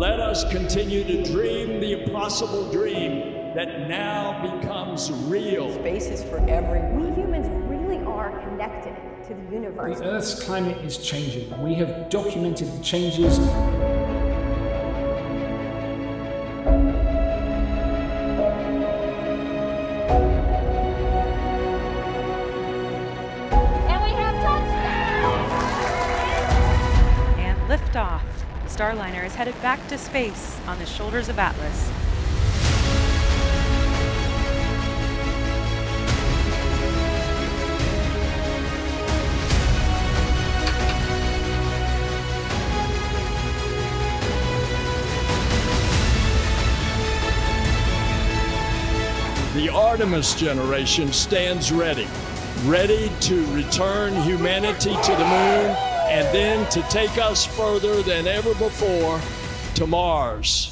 Let us continue to dream the impossible dream that now becomes real. Space is for everyone. We humans really are connected to the universe. The Earth's climate is changing. We have documented the changes. And we have touchdown! And liftoff. Starliner is headed back to space on the shoulders of Atlas. The Artemis generation stands ready, ready to return humanity to the moon then to take us further than ever before to Mars.